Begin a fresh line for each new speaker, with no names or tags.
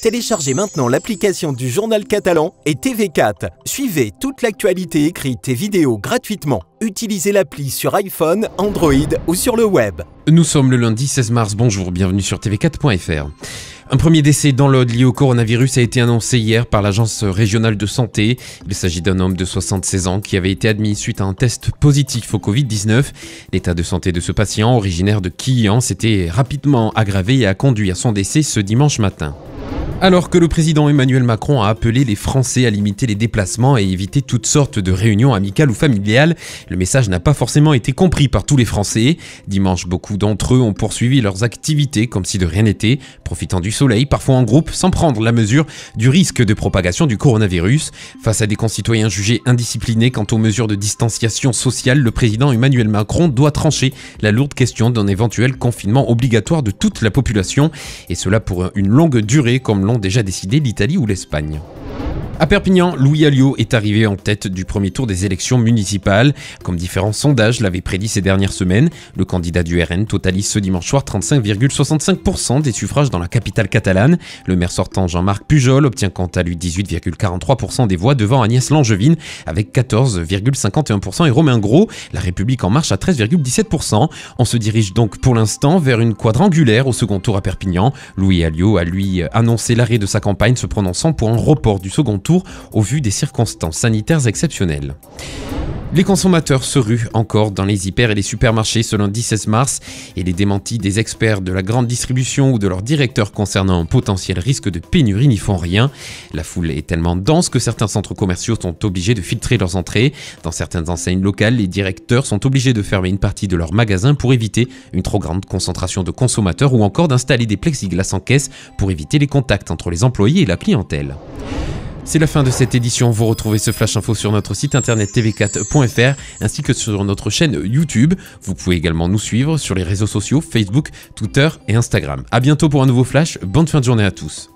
Téléchargez maintenant l'application du journal catalan et TV4. Suivez toute l'actualité écrite et vidéo gratuitement. Utilisez l'appli sur iPhone, Android ou sur le web.
Nous sommes le lundi 16 mars, bonjour, bienvenue sur tv4.fr. Un premier décès dans l'Aude lié au coronavirus a été annoncé hier par l'Agence régionale de santé. Il s'agit d'un homme de 76 ans qui avait été admis suite à un test positif au Covid-19. L'état de santé de ce patient, originaire de Quillan, s'était rapidement aggravé et a conduit à son décès ce dimanche matin. Alors que le président Emmanuel Macron a appelé les Français à limiter les déplacements et éviter toutes sortes de réunions amicales ou familiales, le message n'a pas forcément été compris par tous les Français. Dimanche, beaucoup d'entre eux ont poursuivi leurs activités comme si de rien n'était, profitant du soleil, parfois en groupe, sans prendre la mesure du risque de propagation du coronavirus. Face à des concitoyens jugés indisciplinés quant aux mesures de distanciation sociale, le président Emmanuel Macron doit trancher la lourde question d'un éventuel confinement obligatoire de toute la population, et cela pour une longue durée comme déjà décidé l'Italie ou l'Espagne. À Perpignan, Louis Alliot est arrivé en tête du premier tour des élections municipales. Comme différents sondages l'avaient prédit ces dernières semaines, le candidat du RN totalise ce dimanche soir 35,65% des suffrages dans la capitale catalane. Le maire sortant Jean-Marc Pujol obtient quant à lui 18,43% des voix devant Agnès Langevin avec 14,51% et Romain Gros, la République en marche à 13,17%. On se dirige donc pour l'instant vers une quadrangulaire au second tour à Perpignan. Louis Alliot a lui annoncé l'arrêt de sa campagne se prononçant pour un report du second tour au vu des circonstances sanitaires exceptionnelles. Les consommateurs se ruent encore dans les hyper et les supermarchés ce lundi 16 mars et les démentis des experts de la grande distribution ou de leurs directeurs concernant un potentiel risque de pénurie n'y font rien. La foule est tellement dense que certains centres commerciaux sont obligés de filtrer leurs entrées. Dans certaines enseignes locales, les directeurs sont obligés de fermer une partie de leurs magasins pour éviter une trop grande concentration de consommateurs ou encore d'installer des plexiglas en caisse pour éviter les contacts entre les employés et la clientèle. C'est la fin de cette édition. Vous retrouvez ce flash info sur notre site internet tv4.fr ainsi que sur notre chaîne YouTube. Vous pouvez également nous suivre sur les réseaux sociaux Facebook, Twitter et Instagram. A bientôt pour un nouveau flash. Bonne fin de journée à tous.